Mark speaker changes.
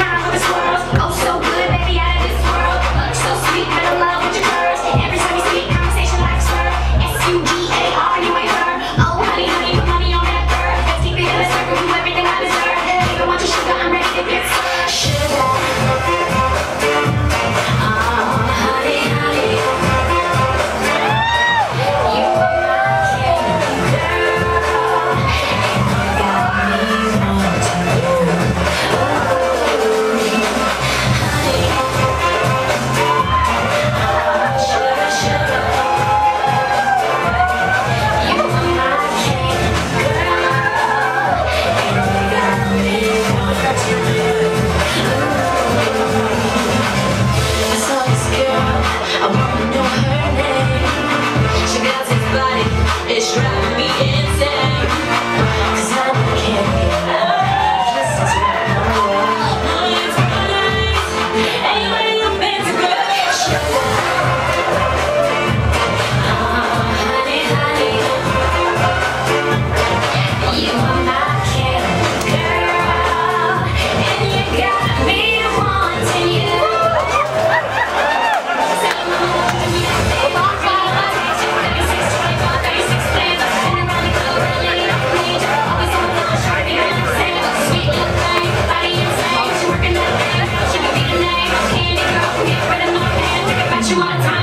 Speaker 1: of this world. my time.